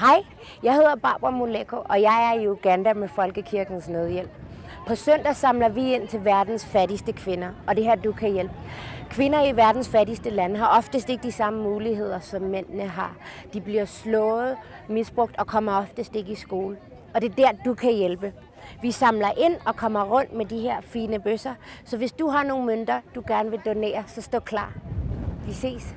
Hej, jeg hedder Barbara Muleko, og jeg er i Uganda med Folkekirkens Nødhjælp. På søndag samler vi ind til verdens fattigste kvinder, og det her du kan hjælpe. Kvinder i verdens fattigste lande har oftest ikke de samme muligheder, som mændene har. De bliver slået, misbrugt og kommer oftest ikke i skole. Og det er der, du kan hjælpe. Vi samler ind og kommer rundt med de her fine bøsser, så hvis du har nogle mønter, du gerne vil donere, så stå klar. Vi ses.